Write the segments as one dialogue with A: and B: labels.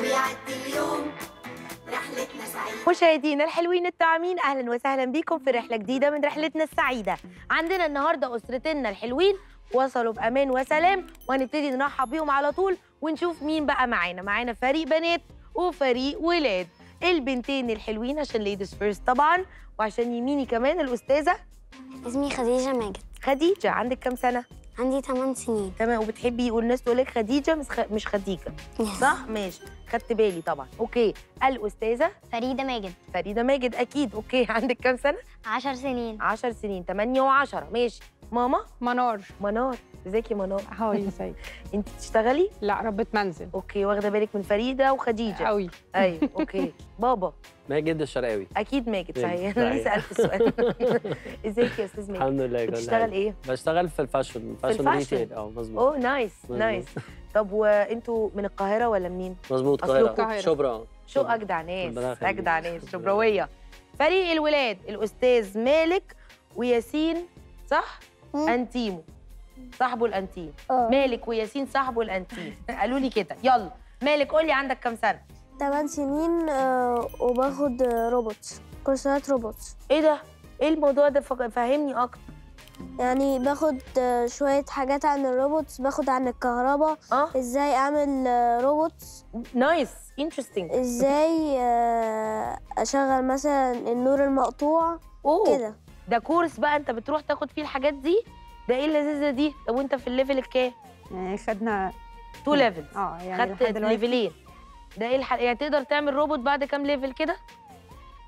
A: ويعدي اليوم رحلتنا سعيدة.
B: مشاهدينا الحلوين الطعمين أهلا وسهلا بيكم في رحلة جديدة من رحلتنا السعيدة. عندنا النهارده أسرتنا الحلوين وصلوا بأمان وسلام وهنبتدي نرحب بيهم على طول ونشوف مين بقى معانا. معانا فريق بنات وفريق ولاد. البنتين الحلوين عشان ladies first طبعا وعشان يميني كمان الأستاذة
C: اسمي خديجة ماجد.
B: خديجة عندك كام سنة؟
C: عندي 8 سنين.
B: تمام وبتحبي والناس تقول لك خديجة مش خ... مش خديجة. صح؟ ماشي. خدت بالي طبعا. okay. الأستاذة؟
C: فريدة ماجد.
B: فريدة ماجد أكيد. okay. عندك كام سنة؟
C: 10 سنين.
B: 10 سنين. 8 و10 ماشي. ماما؟
D: منار.
B: منار. ازيك يا منار
D: hi ازيك
B: انت بتشتغلي؟
D: لا ربة منزل.
B: okay واخدة بالك من فريدة وخديجة.
D: قوي
B: أيوه okay. بابا.
E: ماجد الشرقاوي.
B: أكيد ماجد صحيح. أنا ليه
E: صحيح.
B: سألت السؤال. ازيك يا أستاذ ماجد؟
E: الحمد لله
B: بتشتغل. إيه؟
E: بشتغل في ال fashion
B: fashion؟
E: retail. أه مظبوط.
B: أوه
E: nice.
B: nice. طب وأنتوا من القاهرة ولا منين؟
E: مظبوط القاهرة. شبرا.
B: شو
E: شبرا.
B: أجدع ناس. أجدع ناس شبراوية. فريق الولاد الأستاذ مالك وياسين صح. أنتيمو. صاحبه الانتيم.
C: آه.
B: مالك وياسين صاحبه الانتيم. قالوا لي كده. يلا. مالك قول لي عندك كام سنة؟
C: 8 سنين آه، وباخد روبوت كورسات روبوت.
B: إيه ده؟ إيه الموضوع ده؟ فهمني أكتر.
C: يعني باخد آه، شوية حاجات عن الروبوت باخد عن الكهرباء.
B: آه.
C: إزاي اعمل آه، روبوت
B: nice.
C: interesting إزاي اشغل مثلا النور المقطوع؟ كده.
B: ده course بقى انت بتروح تاخد فيه الحاجات دي؟ ده إيه اللذيذة دي؟ طب وانت في ال level الكام؟
D: يعني خدنا
B: two levels
D: آه يعني
B: خدت ليفلين ده إيه الح... يعني تقدر تعمل روبوت بعد كام level كده؟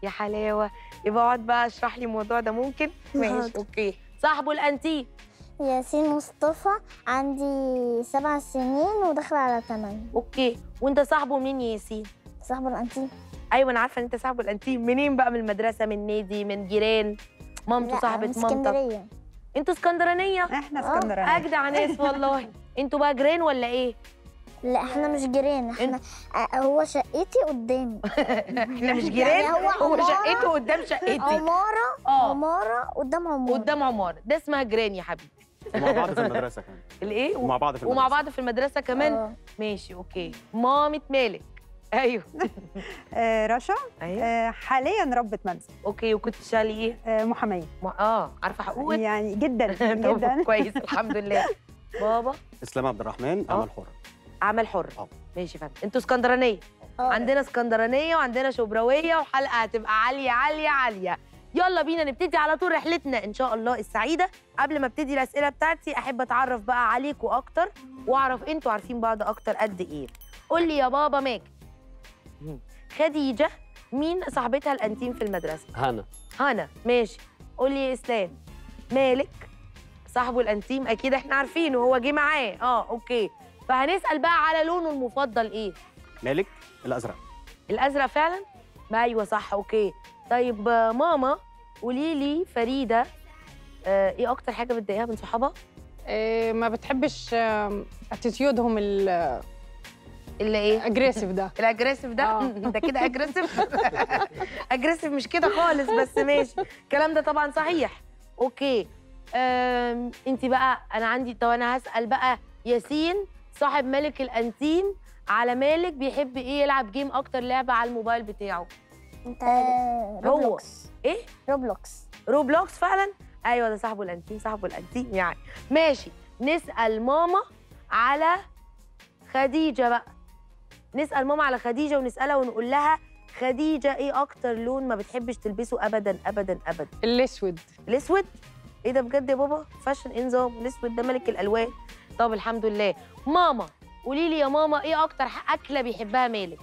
B: يا حلاوة. يبقى اقعد بقى اشرح لي الموضوع ده ممكن؟ ماشي. okay. صاحبه الانتيم
C: ياسين مصطفى عندي سبع سنين وداخل على ثمانية
B: okay. وانت صاحبه مين يا ياسين؟
C: صاحب الأنتيم
B: أيوه أنا عارفة ان انت صاحبه الانتيم منين بقى؟ من المدرسة من نادي من جيران؟ مامته صاحبة مامتك. أنتوا اسكندرانية؟
D: إحنا
C: آه،
D: اسكندرانية.
B: أجدع ناس والله. أنتوا بقى جيران ولا إيه؟
C: لا إحنا مش جيران. إحنا آه، هو شقتي قدامي
B: إحنا مش جيران؟
C: يعني هو
B: هو
C: عمارة-
B: شقته قدام شقتي.
C: عمارة
B: آه.
C: عمارة قدام عمارة.
B: قدام عمارة. ده اسمها جيران يا حبيبي.
F: ومع بعض في المدرسة كمان.
B: الإيه؟
F: ومع بعض في المدرسة.
B: ومع بعض في المدرسة كمان؟
C: آه.
B: ماشي okay. مامة مالك. أيوه.
D: آه رشا.
B: أيوه.
D: آه حاليا ربة منزل
B: okay وكنت شغالة إيه
D: آه محامية.
B: ما- آه عارفة حقوقك؟
D: يعني جدا جدا.
B: كويس الحمد لله. بابا؟
F: إسلام عبد الرحمن
B: آه.
F: عمل حر.
B: عمل حر.
F: آه.
B: ماشي فهمت. أنتوا اسكندرانية؟
C: آه.
B: عندنا اسكندرانية وعندنا شبراوية وحلقة هتبقى عالية عالية عالية. يلا بينا نبتدي على طول رحلتنا إن شاء الله السعيدة. قبل ما أبتدي الأسئلة بتاعتي أحب أتعرف بقى عليكم أكتر وأعرف أنتوا عارفين بعض أكتر قد إيه. قول لي يا بابا ماجد خديجة مين صاحبتها الأنتيم في المدرسة؟
E: هنا
B: هنا ماشي. قول لي يا إسلام. مالك؟ صاحبه الأنتيم أكيد إحنا عارفينه هو جه معاه. آه okay. فهنسأل بقى على لونه المفضل إيه؟
F: مالك؟ الأزرق.
B: الأزرق فعلا؟ ما أيوه صح okay. طيب ماما قولي لي فريدة آه إيه أكتر حاجة بتضايقها من صحابها؟
D: آه ما بتحبش attitude هم
B: اللي إيه؟
D: ده.
B: ال aggressive ده؟
D: آه.
B: انت كده aggressive aggressive مش كده خالص بس ماشي. الكلام ده طبعا صحيح. okay. انت بقى أنا عندي طب أنا هسأل بقى ياسين صاحب ملك الانتيم على مالك بيحب إيه يلعب game أكتر لعبة على الموبايل بتاعه؟
C: انت. روبلوكس
B: إيه؟
C: روبلوكس
B: روبلوكس فعلا؟ أيوه ده صاحبه الانتيم صاحبه الانتيم يعني. ماشي. نسأل ماما على خديجة بقى. نسأل ماما على خديجة ونسألها ونقول لها خديجة إيه أكتر لون ما بتحبش تلبسه ابدا ابدا ابدا؟
D: الأسود.
B: الأسود؟ إيه ده بجد يا بابا؟ فاشن إيه نظام الأسود ده ملك الألوان. طب الحمد لله. ماما قولي لي يا ماما إيه أكتر أكلة بيحبها مالك؟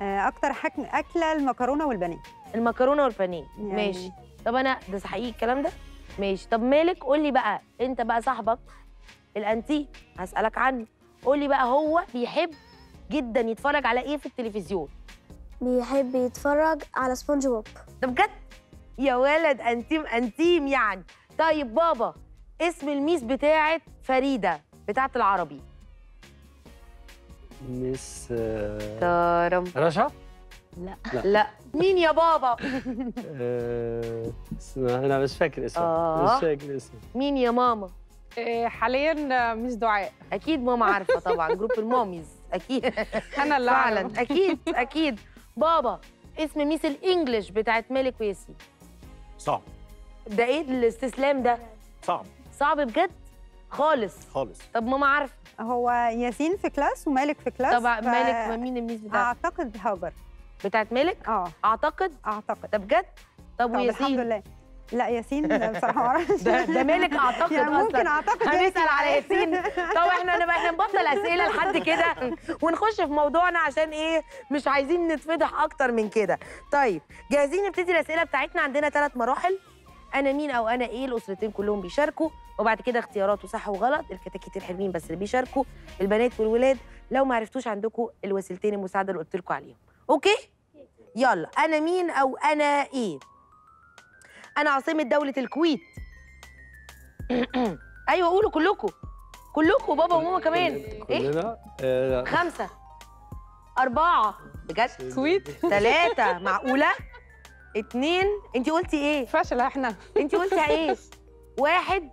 D: آه أكتر حك... أكلة المكرونة والبانيه.
B: المكرونة والبانيه.
D: يعني-
B: ماشي. طب أنا ده حقيقي الكلام ده؟ ماشي. طب مالك قول لي بقى. أنت بقى صاحبك الأنتيم هسألك عنه. قول لي بقى هو بيحب جدا يتفرج على إيه في التلفزيون؟
C: بيحب يتفرج على سبونج بوب.
B: ده بجد؟ يا ولد أنتيم أنتيم يعني. طيب بابا اسم ال miss بتاعت فريدة بتاعت العربي.
E: miss آه،
B: تارم
E: رشا؟
B: لا.
E: لا.
B: لا. مين يا بابا؟
E: آه، اسمها أنا مش فاكر اسمها
B: آه.
E: مش فاكر اسمها
B: مين يا ماما؟
D: آه حاليا آه، miss دعاء.
B: أكيد ماما عارفة طبعا group ال mommies
G: أكيد. أنا اللي
B: فعلا. أكيد أكيد. بابا اسم miss ال English بتاعت مالك وياسين
F: صعب.
B: ده إيه الاستسلام ده؟
F: صعب.
B: صعب بجد؟ خالص.
F: خالص.
B: طب ماما عارفة.
D: هو ياسين في class ومالك في class
B: طب
D: ف-
B: مالك مين ال miss بتاعت
D: أعتقد هاجر
B: بتاعت مالك
D: آه.
B: أعتقد؟
D: أعتقد.
B: ده بجد؟ طب
D: طب الحمد
B: وياسين
D: لله. لا ياسين بصراحة ما أعرفش.
B: ده, ده مالك أعتقد
D: يعني ممكن. أعتقد
B: هنسأل على ياسين. طب إحنا نبقى إحنا نبطل أسئلة لحد كده ونخش في موضوعنا عشان إيه؟ مش عايزين نتفضح أكتر من كده. طيب جاهزين نبتدي الأسئلة بتاعتنا؟ عندنا ثلاث مراحل. أنا مين أو أنا إيه؟ الأسرتين كلهم بيشاركوا. وبعد كده اختيارات وصح وغلط. الكتاكيت الحلوين بس اللي بيشاركوا. البنات والولاد لو ما عرفتوش عندكم الوسيلتين المساعدة اللي قلت لكم عليهم. أوكي؟ يلا. أنا مين أو أنا إيه؟ أنا عاصمة دولة الكويت. أيوه قولوا كلكم كلكم بابا وماما كمان. إيه؟
E: كلنا؟ آه،
B: خمسة. أربعة. بجد؟
G: كويت.
B: ثلاثة معقولة؟ اتنين. انت قلتي إيه؟
G: فاشله إحنا.
B: انت قلتي إيه؟ واحد.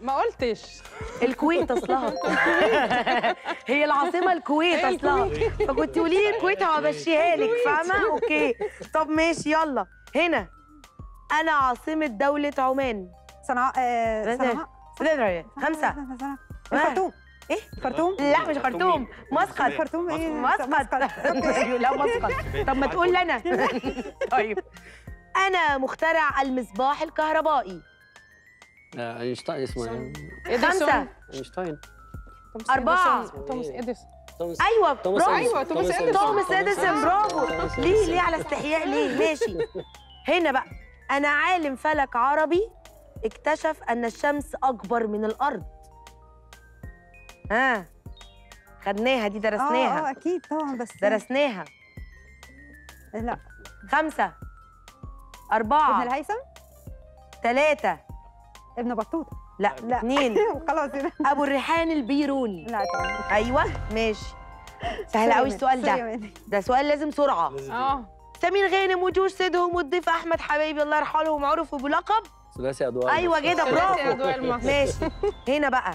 G: ما قلتش.
B: الكويت أصلها. هي العاصمة الكويت أصلها. فكنت تقولي لي الكويت همشيها لك. فاهمة؟ أوكي. طب ماشي يلا. هنا. أنا عاصمة دولة عمان.
D: صنعاء آه، صنعاء
B: خمسة.
D: صنعاء. خرطوم.
B: إيه؟
D: خرطوم؟
B: لا مش خرطوم. مسقط.
D: خرطوم. إيه؟
B: مسقط. لا مسقط. طب ما تقول لنا. طيب. أنا مخترع المصباح الكهربائي.
E: آه، أينشتاين اسمه. إيه؟
B: خمسة. أينشتاين.
G: إديسون. توماس اديسون
E: توماس
B: أيوه
E: توماس
B: برافو.
G: أيوة، توماس
B: اديسون برافو. ليه. ليه على استحياء؟ ليه؟ ماشي. هنا بقى. أنا عالم فلك عربي اكتشف أن الشمس أكبر من الأرض. ها خدناها دي
D: آه آه
B: درسناها
D: أكيد طبعا بس
B: درسناها.
D: لا.
B: خمسة
D: ابن
B: أربعة
D: الهيثم؟
B: ثلاثة
D: ابن بطوطة.
B: لا
D: لا.
B: اثنين
D: خلاص
B: أبو الريحان البيروني.
D: لا طبعا
B: أيوة ماشي. سهل قوي السؤال ده. ده سؤال لازم سرعة.
G: آه.
B: سمير غانم وجوش سيدهم والضيف أحمد حبايبي الله يرحمهم عرفوا بلقب
E: ثلاثي أدوار
B: أيوة كده برافو. ماشي. هنا بقى.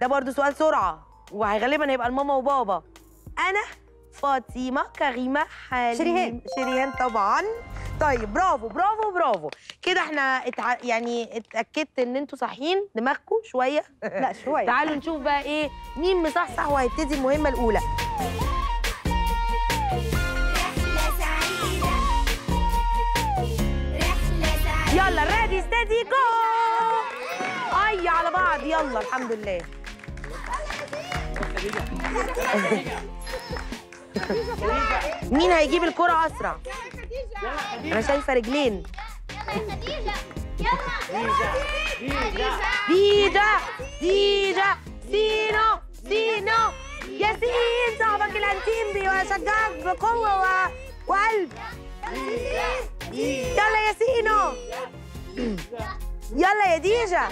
B: ده برضو سؤال سرعة وغالبا هيبقى الماما وبابا. أنا فاطمة كريمة حليم.
D: شريهان.
B: شريهان طبعا. طيب برافو برافو برافو. كده إحنا اتع... يعني اتأكدت إن أنتوا صاحيين دماغكم شوية؟
D: لا شوية.
B: تعالوا نشوف بقى إيه مين مصحصح وهيبتدي المهمة الأولى. ستيدي جو أي على بعض. يلا الحمد لله. مين هيجيب الكرة أسرع؟ أنا شايفة رجلين. ديجا ديجا سينو سينو. ياسين صاحبك الأنتيم بيشجعك بقوة. وقلب. يلا يا سينو. يلا يا ديجا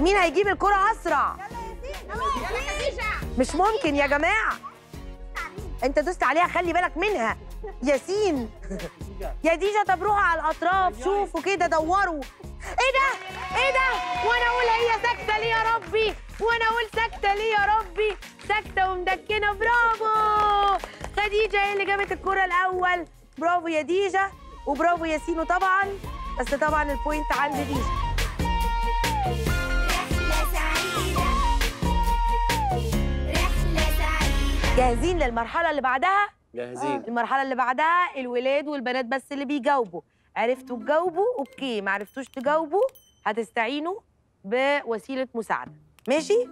B: مين هيجيب الكرة أسرع؟ مش ممكن يا جماعة أنت دوست عليها خلي بالك منها ياسين يا ديجا طب روحوا على الأطراف شوفوا كده دوروا إيه ده؟ إيه ده؟ وأنا أقول هي ساكتة ليه يا ربي؟ وأنا أقول ساكتة ليه يا ربي؟ ساكتة ومدكنة برافو خديجة هي اللي جابت الكرة الأول برافو يا ديجا وبرافو ياسينو طبعا. بس طبعا ال point عند ديجا
A: رحلة سعيدة رحلة سعيدة
B: جاهزين للمرحلة اللي بعدها؟
E: جاهزين.
B: المرحلة اللي بعدها الولاد والبنات بس اللي بيجاوبوا. عرفتوا تجاوبوا؟ okay. ما عرفتوش تجاوبوا هتستعينوا بوسيلة مساعدة. ماشي؟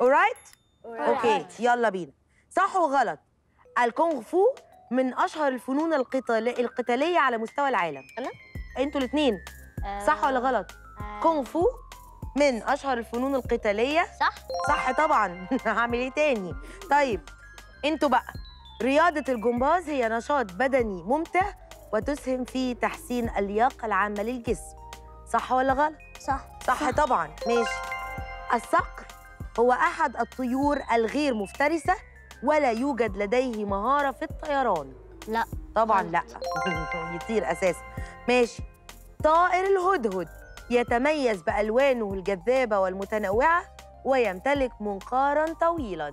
B: alright؟ okay. يلا بينا. صح وغلط. الكونغ فو من أشهر الفنون القتال... القتالية على مستوى العالم.
C: أنا؟
B: أنتوا الاثنين صح ولا غلط؟ كونغ فو من أشهر الفنون القتالية؟
C: صح.
B: صح طبعا. هعمل إيه تاني؟ طيب أنتوا بقى. رياضة الجمباز هي نشاط بدني ممتع وتسهم في تحسين اللياقة العامة للجسم. صح ولا غلط؟
C: صح.
B: صح طبعا. ماشي. الصقر هو أحد الطيور الغير مفترسة ولا يوجد لديه مهارة في الطيران.
C: لا.
B: طبعا لا. يطير أساسا. ماشي. طائر الهدهد يتميز بألوانه الجذابة والمتنوعة ويمتلك منقارا طويلا.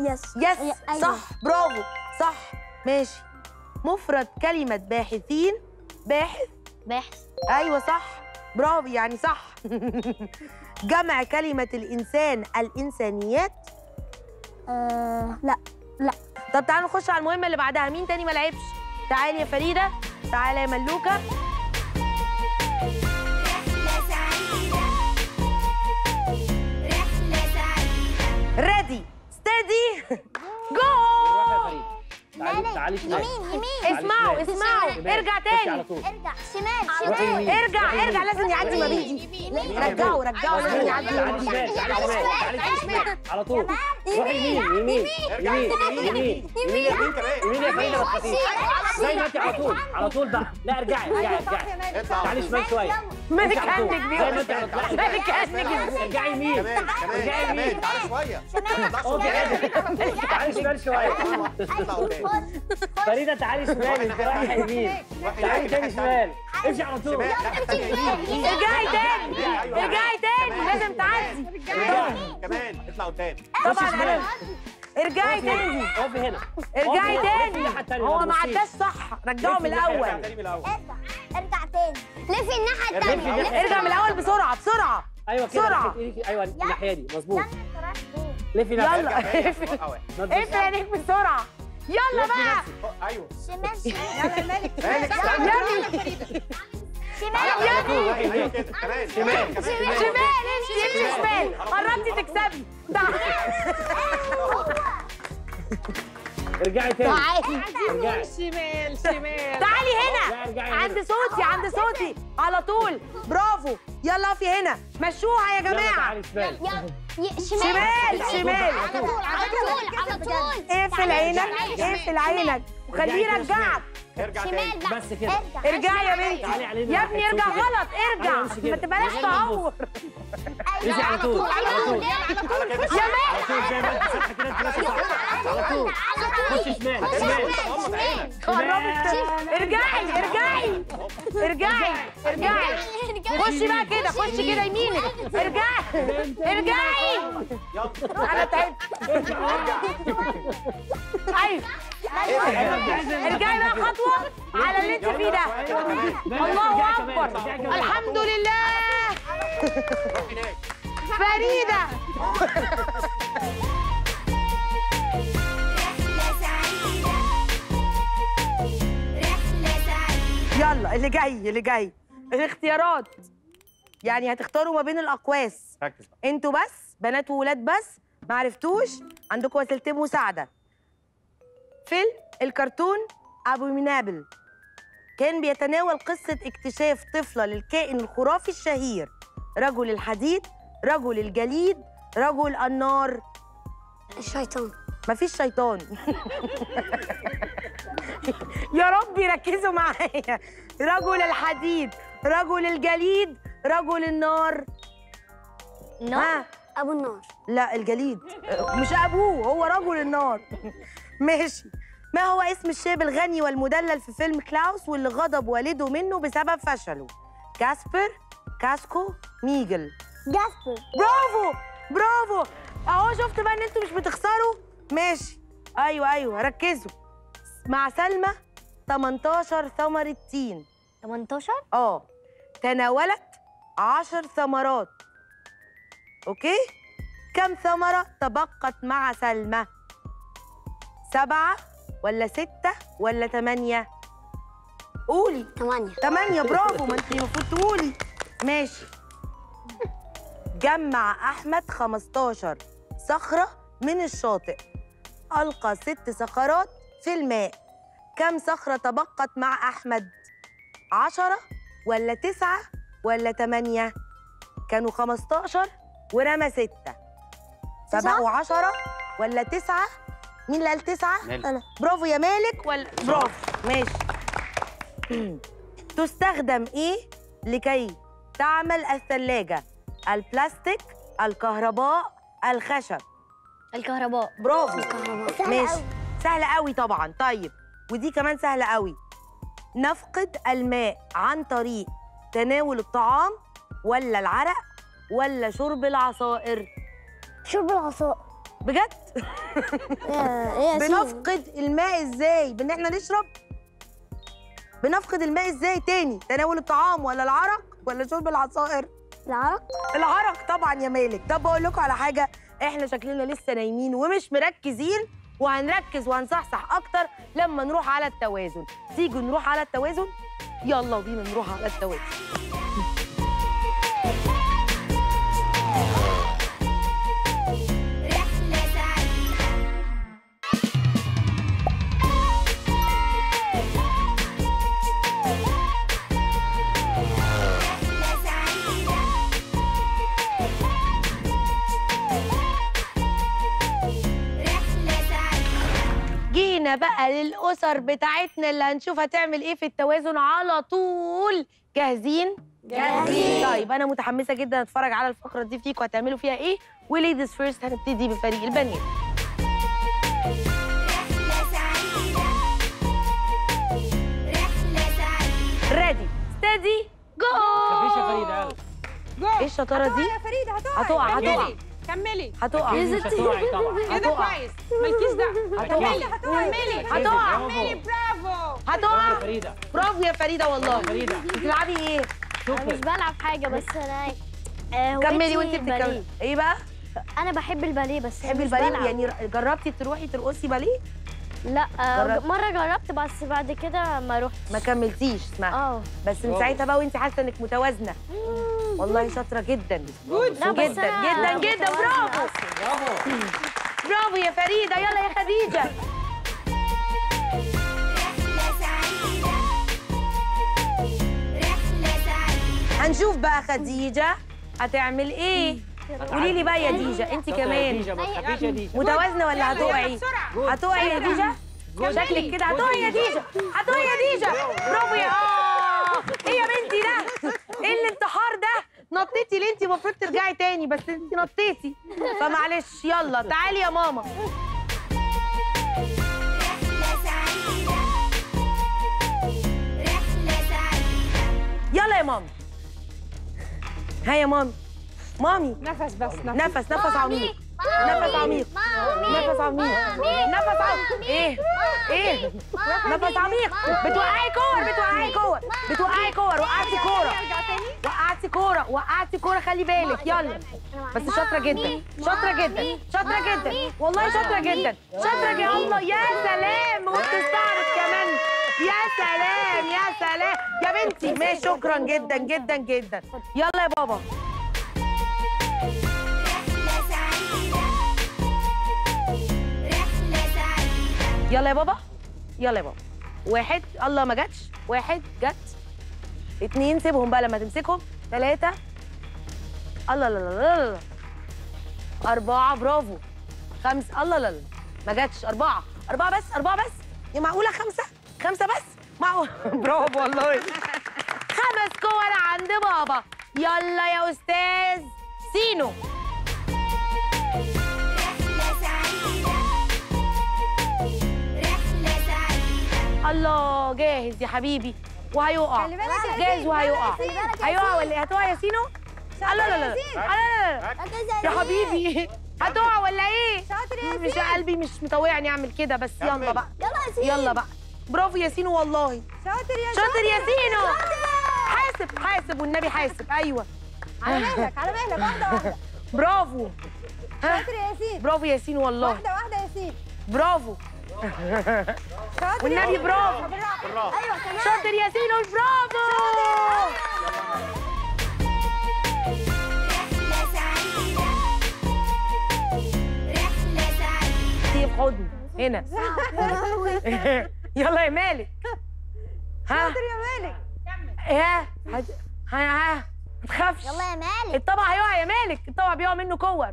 C: يس.
B: يس.
C: أيوة.
B: صح. برافو. صح. ماشي. مفرد كلمة باحثين. باحث.
C: باحث.
B: أيوة صح. برافو. يعني صح. جمع كلمة الإنسان الإنسانيات
C: آه لا
B: طب تعالوا نخش على المهمة اللي بعدها. مين تاني ما لعبش؟ تعالي يا فريدة تعالي يا ملوكة.
A: رحلة سعيدة. رحلة سعيدة.
B: ريدي ستدي جو
E: تعالي تعالي شمال
C: يمين يمين
B: اسمعوا. اسمعوا
E: شمال.
B: ارجع تاني
E: طول
C: ارجع شمال شمال
E: يمين.
B: ارجع ارجع
E: يمين.
B: لازم يعدي ما بيني رجعوا رجعوا لازم يعدي ما
E: شمال على طول روحي يمين يمين يمين يمين يمين يا فريدة يمين يا فريدة ما تخافيش زي ما انت على طول على طول بقى. لا ارجعي ارجعي ارجعي. تعالي شمال شوية
B: مالك
E: طول.
B: عنك
E: زي ما
B: بيه
E: انت على طول.
B: مالك عنك
E: ارجعي يمين ارجعي يمين.
F: تعالى
E: شوية. تعالي شمال شوية. فريدة تعالي شمال انت رايحة يمين. تعالي تاني شمال امشي على طول.
B: ارجعي تاني. ارجعي تاني. لازم تعدي.
F: كمان اطلع قدام
B: طبعا ارجعي تاني.
E: اقفي هنا.
B: ارجعي تاني. هو
E: ما.
B: عداش صح. رجعه من الأول.
F: تاني من الأول.
C: ارجع تاني.
E: لفي
C: التانية.
E: الناحية
B: ارجع من الأول بسرعة بسرعة
E: أيوه كده إيديكي. أيوه الناحية دي. مظبوط؟ لفي
B: يلا
E: نفسك تبصيش.
B: اقفل عينيك بسرعة. يلا بقى.
F: أيوه.
C: شمال. شمال
F: مالك؟
C: شمال
E: يمين شمال.
B: شمال امشي امشي شمال قربتي تكسبي تعالي
E: ارجعي تاني.
C: تعالي
E: ارجعي.
G: شمال شمال
B: تعالي هنا.
E: ارجعي
B: عند. صوتي عند صوتي. على طول. برافو. يلا اقفي هنا. مشوها يا
E: جماعة. شمال.
C: شمال.
B: شمال شمال.
C: على طول على طول على طول.
B: اقفل عينك. اقفل عينك. وخليه يرجعك
F: ارجع تاني.
E: بس كده.
C: ارجع.
B: ارجعي يا بنتي. يا ابني ارجع. غلط. ارجع. ما
E: ما
B: تعور
E: امشي على طول. على طول.
F: على
B: يا
E: على طول. زي ما انت صح كده انت ماشي صح على طول. خش شمال. شمال.
B: ارجعي ارجعي. ارجعي. ارجعي. خشي بقى كده. خشي كده يمينك. ارجعي. ارجعي. أنا تعبت أيوه ارجعي بقى خطوة على اللي انت فيه ده. الله أكبر. الحمد لله.
A: فريدة.
B: يلا اللي جاي اللي جاي. الاختيارات. يعني هتختاروا ما بين
F: الأقواس.
B: أنتوا بس بنات وولاد بس ما عرفتوش عندكم وسيلتين مساعدة. فيلم الكرتون أبو منابل. كان بيتناول قصة اكتشاف طفلة للكائن الخرافي الشهير. رجل الحديد رجل الجليد رجل النار.
C: الشيطان.
B: مفيش شيطان. يا رب ركزوا معايا. رجل الحديد رجل الجليد رجل النار. ها؟
C: أبو النار.
B: لا الجليد. مش أبوه هو رجل النار. ماشي. ما هو اسم الشاب الغني والمدلل في فيلم كلاوس واللي غضب والده منه بسبب فشله؟ كاسبر كاسكو ميجل
C: جاسبر.
B: برافو! برافو! اهو شفت بقى ان أنتوا مش بتخسروا؟ ماشي. أيوه أيوه ركزوا. مع سلمى 18 ثمرة تين
C: 18
B: آه. تناولت 10 ثمرات. أوكي؟ كم ثمرة تبقت مع سلمى؟ سبعة ولا ستة ولا تمانية؟ قولي.
C: 8
B: تمانية برافو ما انت المفروض تقولي. ماشي. جمع أحمد 15 صخرة من الشاطئ. ألقى ست صخرات في الماء. كم صخرة تبقت مع أحمد؟ عشرة ولا تسعة ولا تمانية؟ كانوا 15 ورمى ستة. فبقوا عشرة ولا تسعة؟ مين اللي قال تسعة؟
F: مالك.
B: أنا. برافو يا مالك. ولا برافو. ماشي. تستخدم إيه لكي تعمل الثلاجة؟ البلاستيك، الكهرباء، الخشب.
C: الكهرباء.
B: برافو.
C: الكهرباء.
B: ماشي. سهلة قوي طبعا. طيب ودي كمان سهلة قوي نفقد الماء عن طريق تناول الطعام ولا العرق ولا شرب العصائر؟
C: شرب العصائر.
B: بجد؟ بنفقد الماء إزاي؟ بان إحنا نشرب؟ بنفقد الماء إزاي تاني؟ تناول الطعام ولا العرق ولا شرب العصائر؟
C: العرق؟
B: العرق طبعا يا مالك. طب بقول لكم على حاجة إحنا شكلنا لسه نايمين ومش مركزين وهنركز وهنصحصح أكتر لما نروح على التوازن. تيجوا نروح على التوازن؟ يلا بينا نروح على التوازن. جينا بقى للأسر بتاعتنا اللي هنشوف هتعمل إيه في التوازن على طول. جاهزين؟
A: جاهزين.
B: طيب أنا متحمسة جدا أتفرج على الفقرة دي فيكم. هتعملوا فيها إيه؟ و ladies first هنبتدي بفريق البنات.
A: سعيدة
B: ready steady
E: go يا فريدة يلا.
G: جو
B: إيه الشطارة دي؟
D: يا فريدة
B: هتقع. هتقع.
G: كملي.
B: هتقع.
E: مش هتوعي طبعا
G: كده
B: هتقع.
G: كويس. مالكيش دعوة.
E: أكيد.
G: كملي.
B: هتقع.
G: كملي.
B: هتقع.
G: كملي. برافو.
E: برافو
B: هتقع
E: فريدة.
B: برافو يا فريدة والله.
E: فريدة.
B: بتلعبي إيه؟
C: أنا مش بلعب حاجة بس. أنا آه،
B: كملي وانت بتتكلمي
C: باليه.
B: إيه بقى؟
C: أنا بحب الباليه بس مش
B: الباليه. يعني جربتي تروحي ترقصي باليه؟
C: لا آه،
B: جربت؟
C: مرة جربت بس بعد كده ما رحت
B: ما كملتيش اسمعي.
C: آه.
B: بس من. ساعتها بقى وانت حاسة إنك متوازنة. والله شاطرة جدا. جدا جدا جدا. برافو.
E: برافو.
B: برافو يا فريدة. يلا يا
A: خديجة.
B: هنشوف بقى خديجة هتعمل إيه. قولي لي بقى يا ديجا.
E: أنت
B: كمان. متوازنة ولا هتقعي. هتقعي يا ديجا؟ شكلك كده. هتقعي يا ديجا. هتقعي يا ديجا. برافو يا آه. إيه يا بنتي ده؟ إيه الانتحار ده؟ نطيتي ليه انت المفروض ترجعي تاني بس انت نطيتي. فمعلش يلا تعالي يا ماما. يلا يا ماما. ها يا مامي مامي.
G: نفس بس نفس.
B: نفس نفس عميق نفس عميق نفس عميق نفس عميق إيه؟ إيه؟ نفس عميق بتوقعي كور بتوقعي كور. بتوقعي كور. وقعتي كورة. وقعتي كورة. وقعتي كورة. خلي بالك. يلا. بس شاطرة جدا. شاطرة جدا. شاطرة جدا. والله شاطرة جدا. شاطرة جدا الله. يا سلام. وبتستعرض كمان. يا سلام. يا سلام. يا بنتي. ماشي شكرا جدا جدا جدا. يلا يا بابا. يلا يا بابا. يلا يا بابا. واحد. الله ما جاتش. واحد جت اتنين سيبهم بقى لما تمسكهم. تلاتة. الله لا لا لا أربعة برافو. خمسة الله لا لا ما جاتش. أربعة. أربعة بس أربعة بس. يا معقولة خمسة؟ خمسة بس؟ معقول. برافو والله. خمس كور عند بابا. يلا يا أستاذ. سينو. الله جاهز يا حبيبي. وهيقع. جاهز وهيقع. هيقع ولا إيه؟ هتقع يا سينو لا لا لا لا. لا لا يا حبيبي. هتقع ولا إيه؟
D: شاطر يا
B: مش قلبي مش مطوعني أعمل كده بس يلا. بقى.
C: يلا
B: يلا بقى. برافو يا سينو والله.
D: شاطر يا
B: شاطر يا سينو حاسب حاسب والنبي حاسب. أيوه.
D: على مهلك على مهلك واحدة واحدة.
B: برافو.
D: شاطر يا ياسين.
B: برافو يا سينو والله.
D: واحدة واحدة يا ياسين.
B: برافو. والنبي برافو.
C: أيوه
B: شاطر يا سينو برافو
A: رحلة سعيدة رحلة سعيدة
B: في حضن هنا يلا يا مالك ها
D: شاطر يا مالك
B: ها ها ها ما تخافش
C: يلا يا مالك
B: الطبق هيقع يا مالك الطبق بيقع منه كور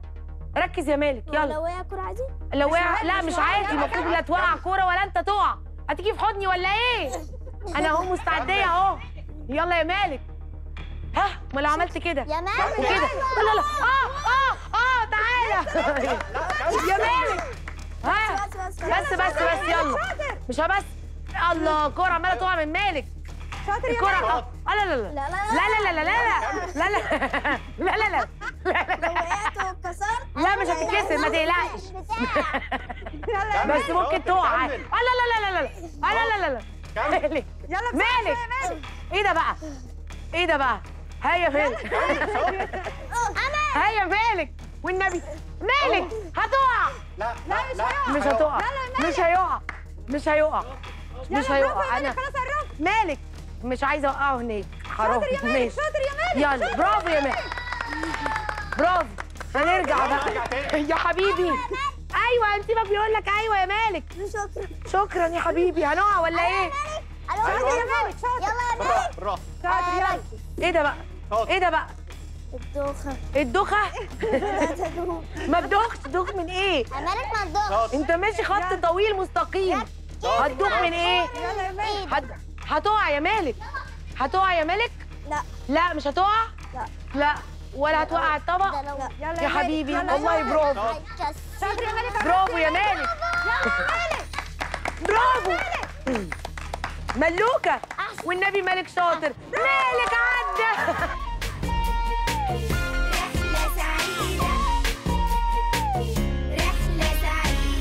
B: ركز يا مالك يلا.
C: لو وقع كرة عادي؟
B: لو وقع لا
D: مش عادي.
B: المفروض لا توقع كورة ولا انت تقع. هتيجي في حضني ولا إيه؟ أنا اهو مستعدية اهو. يلا يا مالك. ها؟ ما لو عملت كده.
C: يا مالك
B: وكده لا لا لا. آه آه آه تعالى. يا مالك. ها؟
C: بس بس
B: بس. بس بس يلا. مش بس الله كورة عمالة تقع من مالك.
D: شاطر يا
B: آه لا لا لا
C: لا لا
B: لا لا لا لا لا لا لا لا لا لا لا لا لا
C: لو وقعت واتكسرت
B: لا مش هتتكسر ما تقلقش بس ممكن تقع لا لا لا لا لا لا لا لا لا
D: يلا
B: مالك إيه ده بقى إيه ده بقى هيا مالك هيا مالك والنبي مالك هتقع
F: لا لا لا
B: مش هتقع مش هيقع مش هيقع مش هيقع أنا
D: مالك
B: مش عايزة أوقعه هناك. حرام
D: شاطر يا مالك شاطر يا مالك
B: يلا. برافو يا مالك. برافو. هنرجع
F: نرجع
B: بقى. يا حبيبي. أيوه انت ما بيقول لك أيوه يا مالك.
C: شكرا
B: شكرا يا حبيبي. هنقع ولا إيه؟
C: شاطر
D: يا مالك شاطر.
C: يلا يا
F: بالراحه
D: شاطر يلا.
B: إيه ده بقى. إيه ده بقى؟
C: الدوخة. تدوخ
B: ما بدوخش دوخ من إيه؟
C: مالك ما تدوخ
F: شاطر.
B: أنت ماشي خط طويل مستقيم. هتدوخ من إيه
D: يلا يا مالك.
B: هت... هتقع يا مالك. هتقع يا مالك؟
C: لا.
B: لا مش هتقع؟
C: لا.
B: لا. ولا هتوقع الطبق؟ يا. حبيبي والله. برافو.
D: شاطر يا مالك
B: برافو يا مالك. برافو. ملوكة والنبي مالك شاطر. مالك عدى.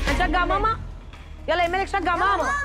B: هنشجع ماما؟ يلا يا مالك شجع ماما.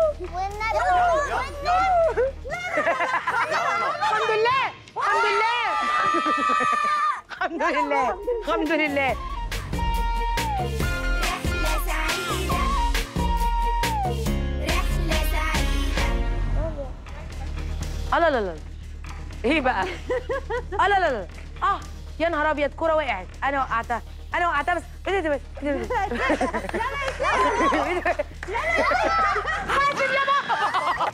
B: الحمد لله الحمد لله الحمد لله الحمد لله
A: رحلة سعيدة رحلة سعيدة
B: آه لا لا لا إيه بقى آه لا لا لا آه يا نهار ابيض كوره وقعت أنا وقعتها أنا وقعتها بس إيه ده إيه ده إيه ده حاسب يا بابا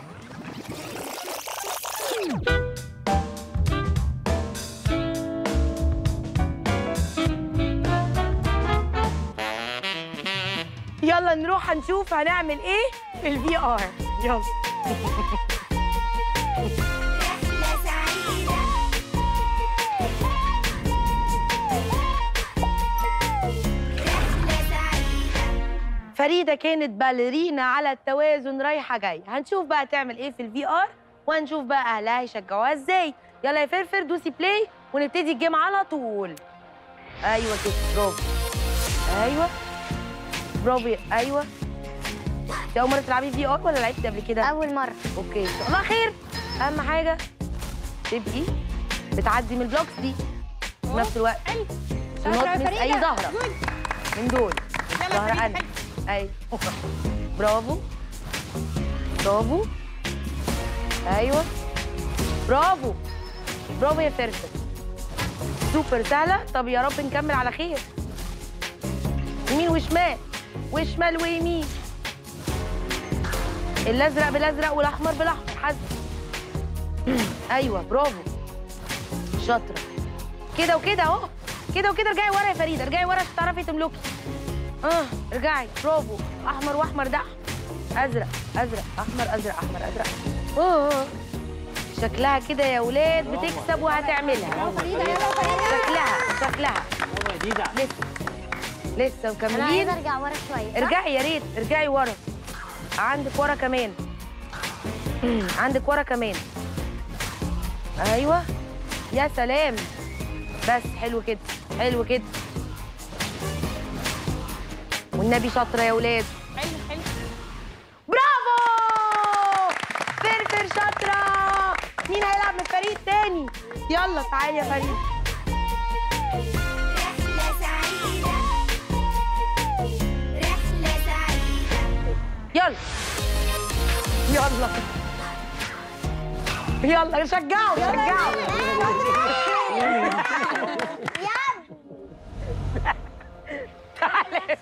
B: يلا نروح هنشوف هنعمل إيه في الفي ار يلا. فريدة كانت باليرينا على التوازن رايحة جاية. هنشوف بقى تعمل إيه في ال VR وهنشوف بقى أهلها هيشجعوها إزاي. يلا يا فرفر دوسي play ونبتدي ال game على طول. أيوه كده برافو. أيوه. برافو يا- أيوه. دي أول مرة تلعبي VR ولا لعبتي قبل كده؟
C: أول مرة.
B: okay إن شاء الله خير. أهم حاجة تبقي بتعدي من ال blocks دي. في نفس الوقت.
D: شاطرة يا
B: نطمس
D: أي.
B: زهرة. من دول. ظهر
G: فريدة،
B: أنا أيوه. برافو. برافو. أيوه. برافو. برافو يا فرفر سوبر سهلة. طب يا رب نكمل على خير. يمين وشمال. وشمال ويمين. الأزرق بالأزرق والأحمر بالأحمر. حسب أيوه برافو. شاطرة. كده وكده أهو. كده وكده. ارجعي ورا يا فريدة. ارجعي ورا عشان تعرفي تملكي. آه ارجعي. برافو. أحمر وأحمر ده أزرق. أزرق. أحمر أزرق أحمر أزرق. آه شكلها كده يا ولاد بتكسب وهتعملها. شكلها شكلها. لسه لسه مكملين
C: أرجع ورا شوية صح؟
B: ارجعي يا ريت ارجعي ورا. عندك ورا كمان. عندك ورا كمان. أيوه. يا سلام. بس حلو كده حلو كده. والنبي شاطرة يا ولاد. يلا تعالي يا فريق
A: رحلة سعيدة رحلة سعيدة
B: يلا. يلا يلا. شجعوا. شجعوا تعالى